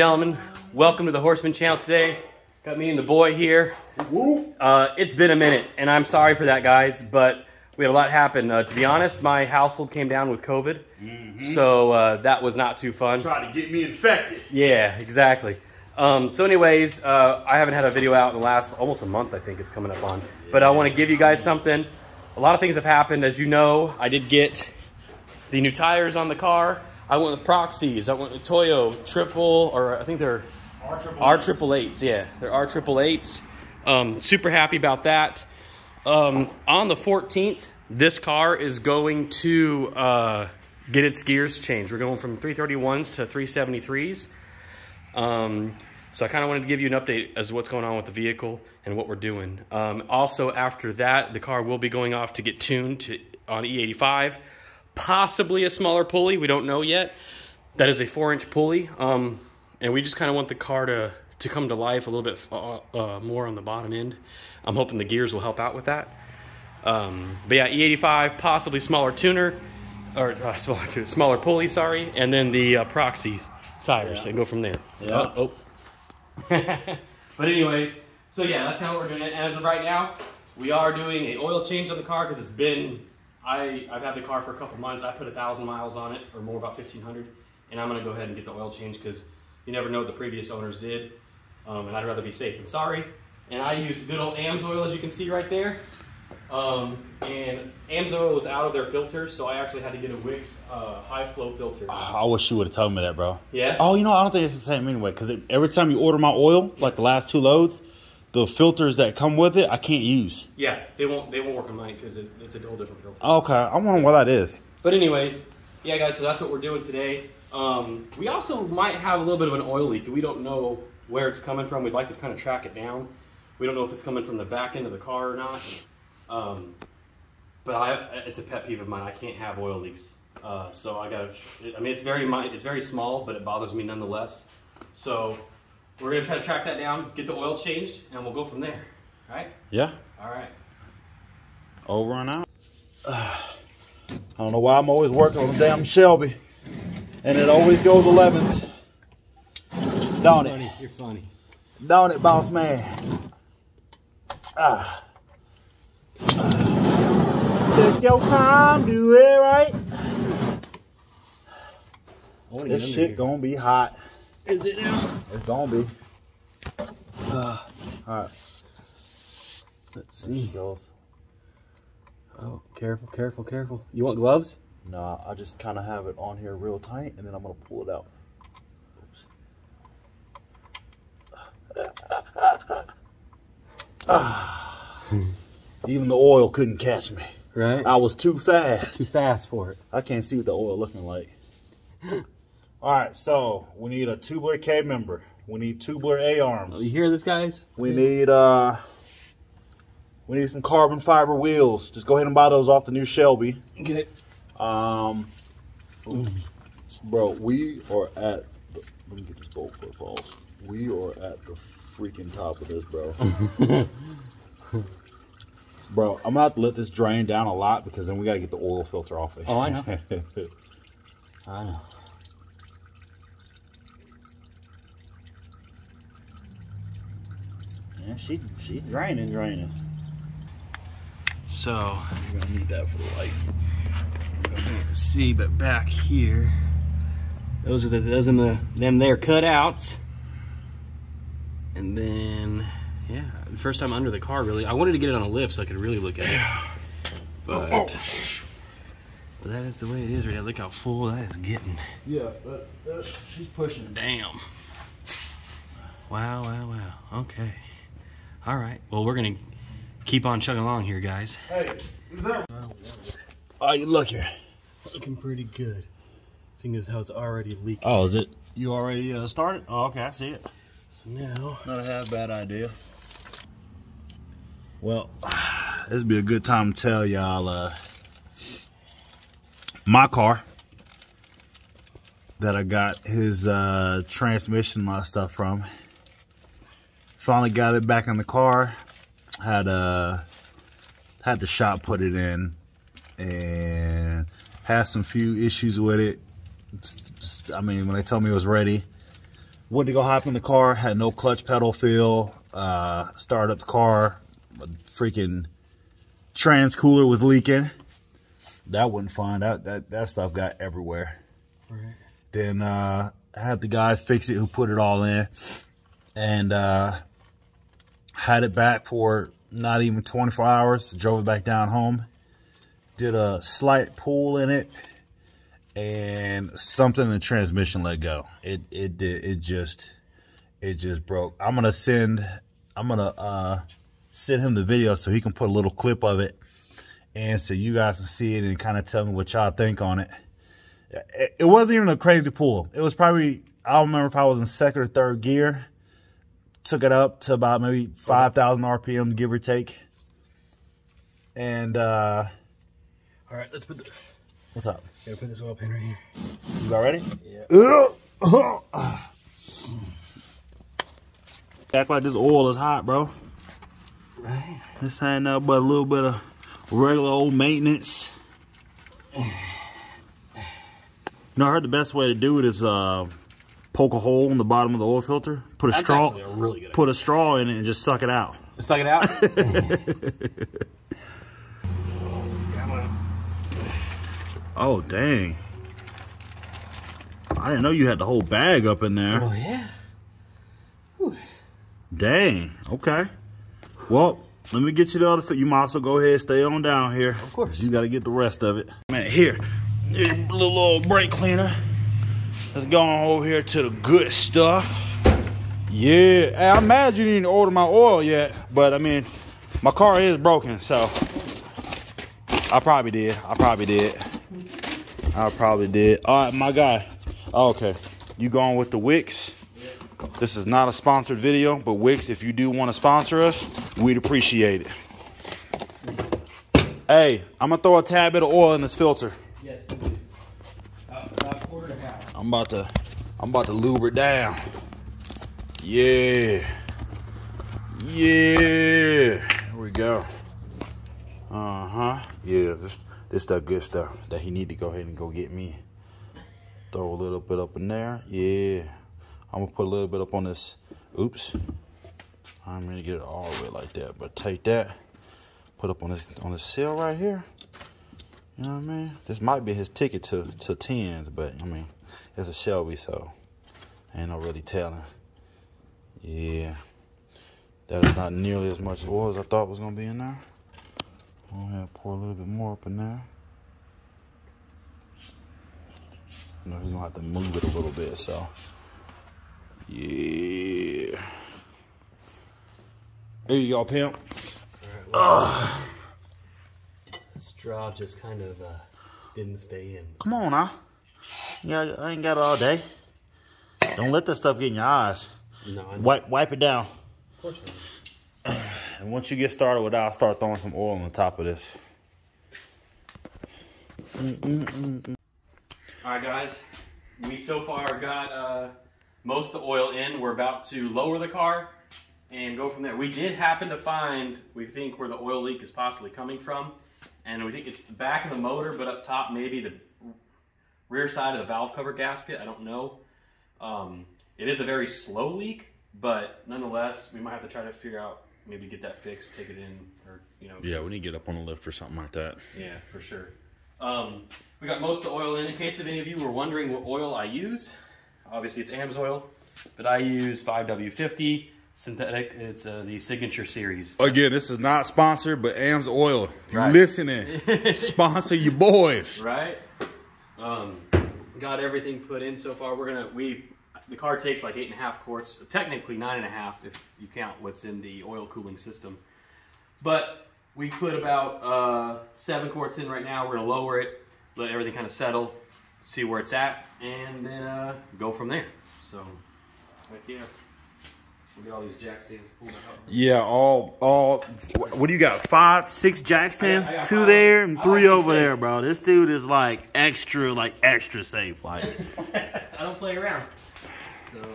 Gentlemen, welcome to the Horseman Channel today. Got me and the boy here. Uh, it's been a minute, and I'm sorry for that, guys, but we had a lot happen. Uh, to be honest, my household came down with COVID, so uh, that was not too fun. Try to get me infected. Yeah, exactly. Um, so anyways, uh, I haven't had a video out in the last almost a month, I think it's coming up on. But I want to give you guys something. A lot of things have happened. As you know, I did get the new tires on the car. I went with Proxes. I went with Toyo triple, or I think they're R triple eights. Yeah, they're R triple eights. Um, super happy about that. Um, on the 14th, this car is going to uh, get its gears changed. We're going from 331s to 373s. Um, so I kind of wanted to give you an update as to what's going on with the vehicle and what we're doing. Um, also, after that, the car will be going off to get tuned to on E85, possibly a smaller pulley. We don't know yet. That is a four-inch pulley, um, and we just kind of want the car to to come to life a little bit uh, uh, more on the bottom end. I'm hoping the gears will help out with that. Um, but yeah, E85, possibly smaller tuner, or uh, smaller, smaller pulley, sorry, and then the uh, proxy tires Yeah. and go from there. Yeah. Oh, oh. but anyways, so yeah, that's kind of what we're doing. And as of right now, we are doing a oil change on the car because it's been, I, I've had the car for a couple months. I put a thousand miles on it or more, about 1500. And I'm gonna go ahead and get the oil change because you never know what the previous owners did. Um, and I'd rather be safe than sorry. And I use good old AMSOIL as you can see right there. Um, and AMSOIL was out of their filter, so I actually had to get a Wix uh, high flow filter. I wish you would have told me that, bro. Yeah? Oh, you know, I don't think it's the same anyway. Because every time you order my oil, like the last two loads, the filters that come with it, I can't use. Yeah, they won't they won't work on mine because it, it's a whole different filter. Okay, I wonder why that is. But anyways, yeah, guys. So that's what we're doing today. Um, we also might have a little bit of an oil leak. We don't know where it's coming from. We'd like to kind of track it down. We don't know if it's coming from the back end of the car or not. Um, but I, it's a pet peeve of mine. I can't have oil leaks. Uh, so I got. I mean, it's very it's very small, but it bothers me nonetheless. So we're gonna try to track that down, get the oil changed, and we'll go from there. All right. Yeah, All right. over and out. I don't know why I'm always working on the damn Shelby. And it always goes 11s. Don't it? Funny. You're funny. Don't it, boss man? Ah. Take your time, do it right. This shit here. gonna be hot. Is it now? It's gonna be. Uh, Alright, let's see. goes. Oh, careful, careful, careful. You want gloves? Nah, I just kind of have it on here real tight and then I'm gonna pull it out. Oops. Ah. Even the oil couldn't catch me. Right. I was too fast. Too fast for it. I can't see what the oil looking like. All right, so we need a tubular K member. We need tubular A arms. You hear this, guys? We need uh we need some carbon fiber wheels. Just go ahead and buy those off the new Shelby. Okay. Um bro, we are at the, let me get this bolt foot falls. We are at the freaking top of this, bro. bro, I'm gonna have to let this drain down a lot because then we gotta get the oil filter off it. Oh, I know. I know. Yeah, she she draining, draining. So, You're gonna need that for the light. can't see, but back here, those are the those are the them there cutouts. And then, yeah, the first time under the car, really. I wanted to get it on a lift so I could really look at it. Oh, but, oh. but that is the way it is right now. Look how full that is getting. Yeah, that's, that's she's pushing. Damn. Wow, wow, wow. Okay. All right. Well, we're going to keep on chugging along here, guys. Hey, is that? Are you looking? Looking pretty good. Seeing as how it's already leaking. Oh, is it? You already uh, started? Oh, okay, I see it. So now, Not a half bad idea. Well, this would be a good time to tell y'all uh, my car that I got his uh, transmission, my stuff from. Finally got it back in the car. Had uh, had the shop put it in, and had some few issues with it. I mean, when they told me it was ready, went to go hop in the car, had no clutch pedal feel, uh, started up the car, freaking trans cooler was leaking. That wasn't fun. That that that stuff got everywhere. Right. Then uh, I had the guy fix it who put it all in, and uh, had it back for not even 24 hours. Drove it back down home. Did a slight pull in it, and something in the transmission let go. It it did it just it just broke. I'm gonna send I'm gonna uh, send him the video so he can put a little clip of it, and so you guys can see it and kind of tell me what y'all think on it. It, it wasn't even a crazy pull. It was probably I don't remember if I was in second or third gear. Took it up to about maybe 5,000 RPM, give or take. And, uh, All right, let's put the. what's up? Gotta put this oil pan right here. You got ready? Yeah. Act like this oil is hot, bro. Right. This ain't nothing but a little bit of regular old maintenance. You know, I heard the best way to do it is uh, poke a hole in the bottom of the oil filter, put a That's straw, a really put a straw in it, and just suck it out. Suck it out. Oh dang! I didn't know you had the whole bag up in there. oh yeah. Dang. Okay. Well, let me get you the other. fi- You might also go ahead and stay on down here. Of course. You got to get the rest of it. Man, here, here, little old brake cleaner. Let's go on over here to the good stuff. Yeah, Hey, I'm mad you didn't order my oil yet, but I mean, my car is broken, so I probably did. I probably did. I probably did. All right, my guy. Okay, you going with the Wix? This is not a sponsored video, but Wix, if you do want to sponsor us, we'd appreciate it. Hey, I'm gonna throw a tad bit of oil in this filter. Yes. About, about a quarter and a half. I'm about to, I'm about to lube down. Yeah, yeah. Here we go. Uh huh. Yeah, this, this that good stuff that he need to go ahead and go get me. Throw a little bit up in there. Yeah. I'm gonna put a little bit up on this. Oops. I'm gonna get it all the way like that, but take that, put up on this on this seal right here. You know what I mean? This might be his ticket to to tens, but I mean, it's a Shelby, so ain't no really telling. Yeah, that is not nearly as much oil as I thought was gonna be in there. Go ahead and pour a little bit more up in there. You know, he's gonna have to move it a little bit, so. Yeah. There you go, pimp. The straw just kind of uh, didn't stay in. Come on now. Yeah, I ain't got it all day. Don't let that stuff get in your eyes. No, Wipe, wipe it down. Of course not. And once you get started with that, I'll start throwing some oil on the top of this. Mm -mm -mm All right, guys. We so far got uh, most of the oil in. We're about to lower the car and go from there. We did happen to find, we think, where the oil leak is possibly coming from. And we think it's the back of the motor, but up top, maybe the rear side of the valve cover gasket. I don't know. Um, it is a very slow leak, but nonetheless, we might have to try to figure out, maybe get that fixed, take it in, or, you know. Yeah, we need to get up on a lift or something like that. Yeah, for sure. Um, we got most of the oil in. In case if any of you were wondering what oil I use, obviously it's AMSOIL, but I use 5W50 synthetic. It's uh, the Signature Series. Again, this is not sponsored, but AMSOIL. Right. listening, sponsor your boys. Right? Um, got everything put in so far. We're gonna we the car takes like eight and a half quarts, technically nine and a half if you count what's in the oil cooling system. But we put about uh, seven quarts in right now. We're gonna lower it, let everything kind of settle, see where it's at, and then uh, go from there. So, right here, we'll all these jack stands pulled out. Yeah, all, all, what do you got? Five, six jack stands? I Two five. there and three like over there, bro. This dude is like extra, like extra safe. Like, I don't play around. So.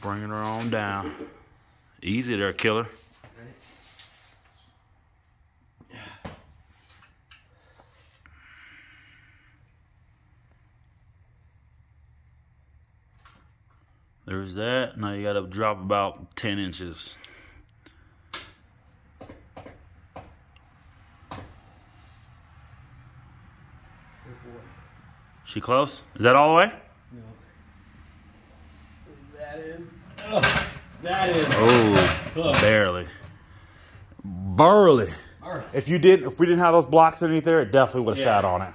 bringing her on down. Easy there, killer. There's that. Now you got to drop about 10 inches. She close? Is that all the way? No. That is. Oh, that is. Oh, barely. Barely. If you didn't, if we didn't have those blocks underneath there, it definitely would have Yeah. sat on it.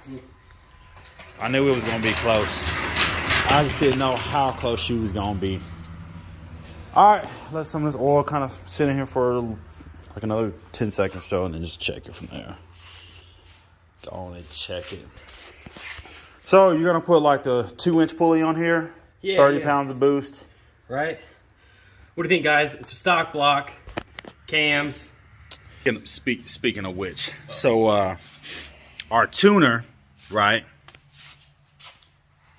I knew it was gonna be close. I just didn't know how close she was gonna be. All right, let some of this oil kind of sit in here for like another 10 seconds or so, and then just check it from there. Go on and check it. So you're gonna put like the two inch pulley on here, Yeah, 30 yeah. pounds of boost. Right? What do you think, guys? It's a stock block, cams. Speaking- Speak, speaking of which, so uh, our tuner, right?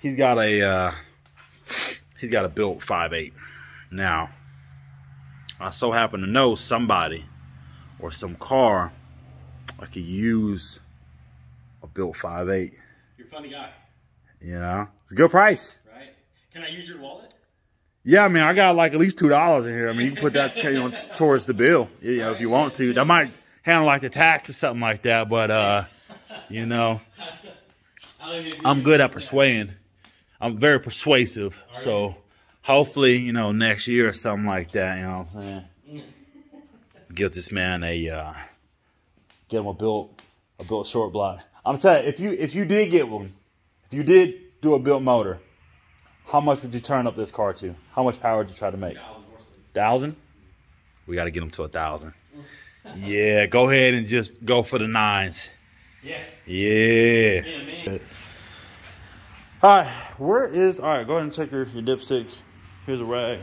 He's got a uh, he's got a built five eight. Now, I so happen to know somebody or some car I could use a built five eight. You're a funny guy, You know, it's a good price. right? Can I use your wallet? Yeah, I mean, I got like at least two dollars in here. I mean, you can put that you know, towards the bill, you know, if you want to. That might handle like the tax or something like that, but uh, you know, I'm good at persuading. I'm very persuasive, so hopefully, you know, next year or something like that, you know, what I'm saying? give this man a uh, get him a built a built short block. I'm telling you, if you if you did get one, if you did do a built motor, how much would you turn up this car to? How much power would you try to make? Thousand? We got to get him to a thousand. Yeah, go ahead and just go for the nines. Yeah. Yeah. Yeah. All right, where is? All right, go ahead and check your, your dipsticks. Here's a rag.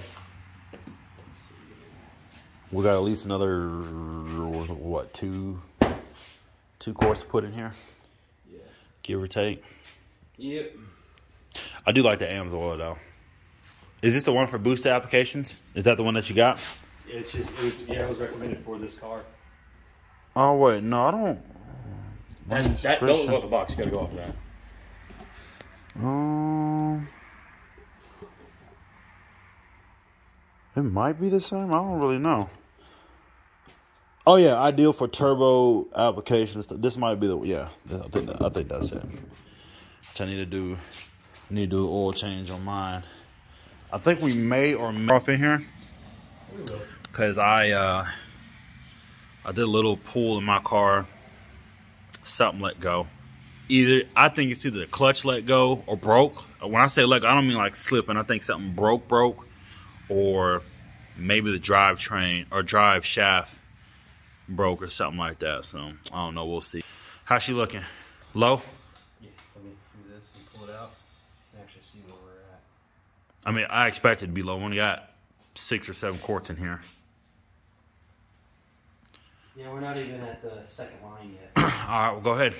We got at least another what two two quarts to put in here, Yeah. give or take. Yep. I do like the AMSOIL though. Is this the one for boost applications? Is that the one that you got? It's just, it was, yeah, it was recommended for this car. Oh wait, no, I don't. That, that don't go off the box. You gotta go off of that. Um, it might be the same. I don't really know. Oh yeah, ideal for turbo applications. This might be the yeah. I think I think that's it. Which I need to do. I need to do oil change on mine. I think we may or may off in here because I uh I did a little pull in my car. Something let go either I think it's either the clutch let go or broke. When I say let go, I don't mean like slipping. I think something broke, broke, or maybe the drive train or drive shaft broke or something like that. So I don't know. We'll see. How's she looking? Low? Yeah, let me do this and pull it out and actually see where we're at. I mean, I expect it to be low. We only got six or seven quarts in here. Yeah, we're not even at the second line yet. All right, well, go ahead.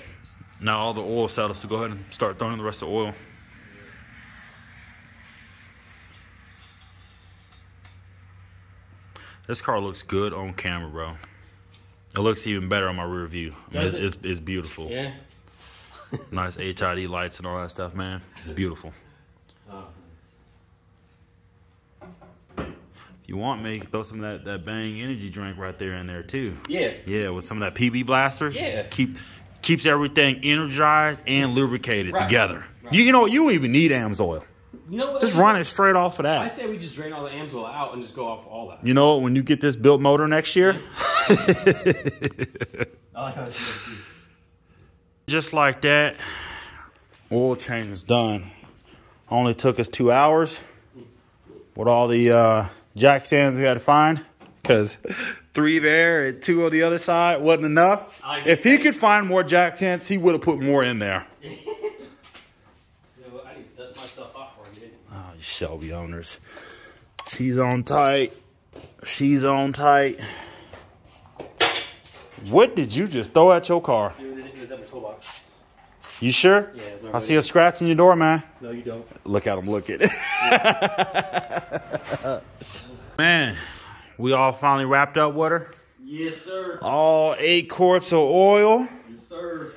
Now all the oil settles, so go ahead and start throwing in the rest of the oil. This car looks good on camera, bro. It looks even better on my rear view. I mean, it's, it? it's, it's beautiful. yeah. Nice HID lights and all that stuff, man. It's beautiful. Oh, If you want me, throw some of that, that Bang energy drink right there in there too. yeah. Yeah, with some of that PB blaster. Yeah. Keep keeps everything energized and lubricated Right. together. Right. You, you know what? You even need AMSOIL. You know what? Just run it straight off of that. I say we just drain all the AMSOIL out and just go off all that. You know what? When you get this built motor next year, I like how it's just like that, oil change is done. Only took us two hours with all the uh, jack stands we had to find because three there and two on the other side wasn't enough. Like If he could find more jack tents, he would have put more in there. I need to dust my stuff off for you. Oh, you Shelby owners. She's on tight. She's on tight. What did you just throw at your car? It was at my toolbox. You sure? Yeah, I see a scratch in your door, man. No, you don't. Look at him look at it. man, we all finally wrapped up with her. Yes, sir. All eight quarts of oil. Yes, sir.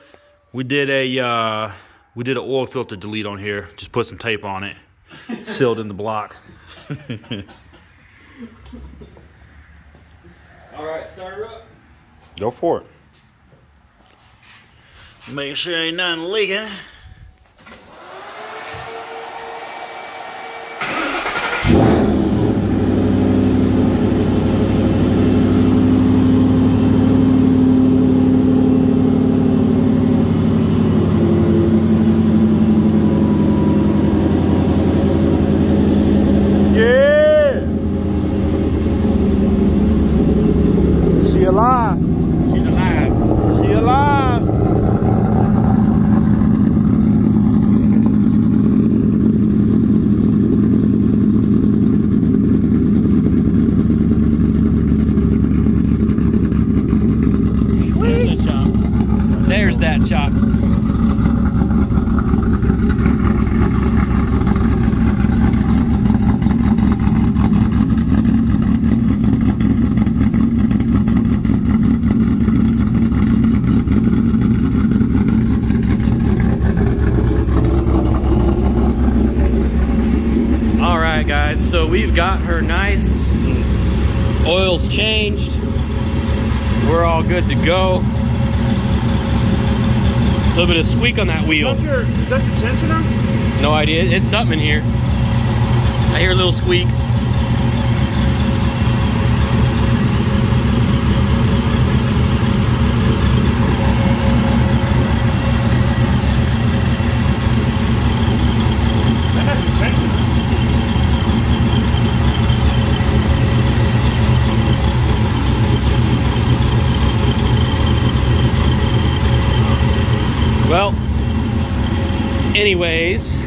We did a uh, we did an oil filter delete on here. Just put some tape on it. Sealed in the block. All right, start her up. Go for it. Make sure ain't nothing leaking. Yeah. She alive. She's alive. She alive. There's that chop. There's that chop. All right, guys. So we've got her nice. Oil's changed. We're all good to go. A little bit of squeak on that wheel. your, is that your tensioner? No idea. It's something in here. I hear a little squeak. Anyways,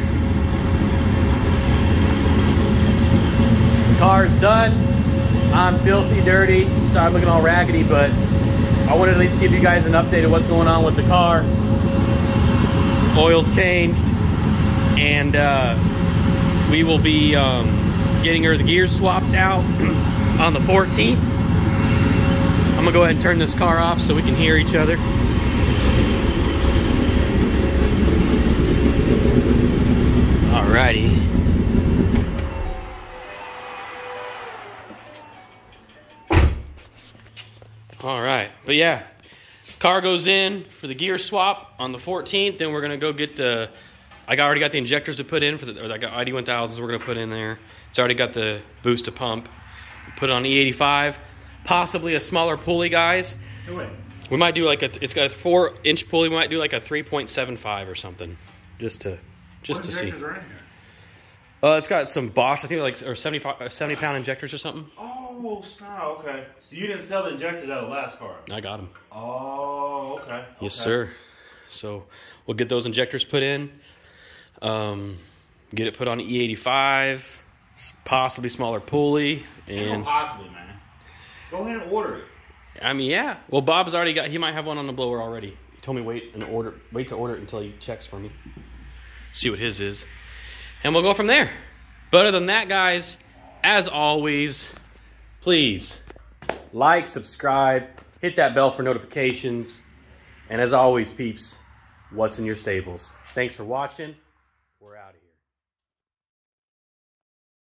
car's done. I'm filthy dirty. Sorry, I'm looking all raggedy, but I wanted to at least give you guys an update of what's going on with the car. Oil's changed, and uh, we will be um, getting her the gears swapped out on the 14th. I'm gonna go ahead and turn this car off so we can hear each other. Alrighty. All right, but yeah, car goes in for the gear swap on the 14th. Then we're gonna go get the. I already got the injectors to put in for the. Or I got ID 1000s. We're gonna put in there. It's already got the boost to pump. Put it on E85. Possibly a smaller pulley, guys. We might do like a. It's got a four inch pulley. We might do like a 3.75 or something, just to, just What to see. injectors are in here? Uh, it's got some Bosch. I think like or 75, uh, 70 pound injectors or something. Oh, snap. Okay. So you didn't sell the injectors out of the last car? I got them. Oh, okay. Yes, Okay. sir. So we'll get those injectors put in. Um, get it put on E85, possibly smaller pulley, no and possibly, man. Go ahead and order it. I mean, yeah. Well, Bob's already got. He might have one on the blower already. He told me wait and order, wait to order it until he checks for me. See what his is, and we'll go from there. But other than that, guys, as always, please like, subscribe, hit that bell for notifications, and as always, peeps, what's in your stables? Thanks for watching.